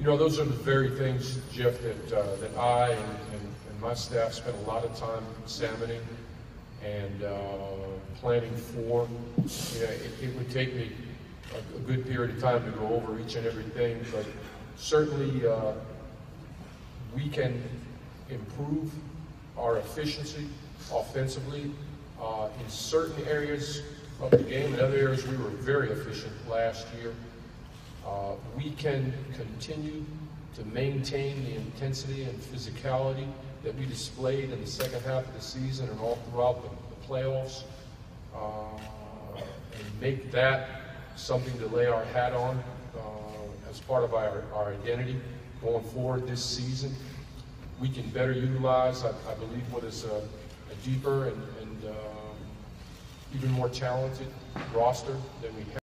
You know, those are the very things, Jeff, that, uh, that I and, and, and my staff spent a lot of time examining and uh, planning for. It, it would take me a, a good period of time to go over each and everything, but certainly uh, we can improve our efficiency offensively uh, in certain areas of the game. In other areas, we were very efficient last year. Uh, we can continue to maintain the intensity and physicality that we displayed in the second half of the season and all throughout the, the playoffs, uh, and make that something to lay our hat on uh, as part of our, our identity going forward this season. We can better utilize, I, I believe, what is a, a deeper and, and um, even more talented roster than we have.